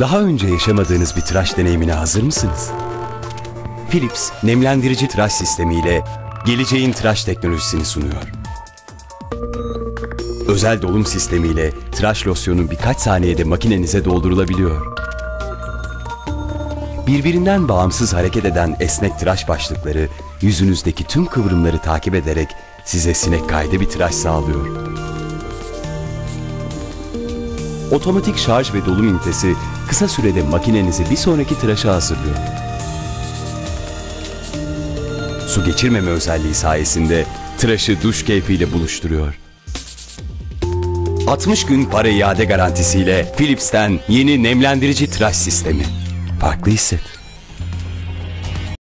Daha önce yaşamadığınız bir tıraş deneyimine hazır mısınız? Philips nemlendirici tıraş sistemiyle geleceğin tıraş teknolojisini sunuyor. Özel dolum sistemiyle tıraş losyonu birkaç saniyede makinenize doldurulabiliyor. Birbirinden bağımsız hareket eden esnek tıraş başlıkları yüzünüzdeki tüm kıvrımları takip ederek size sinek kaydı bir tıraş sağlıyor. Otomatik şarj ve dolum ünitesi kısa sürede makinenizi bir sonraki tıraşa hazırlıyor. Su geçirmeme özelliği sayesinde tıraşı duş keyfiyle buluşturuyor. 60 gün para iade garantisiyle Philips'ten yeni nemlendirici tıraş sistemi. Farklı hisset.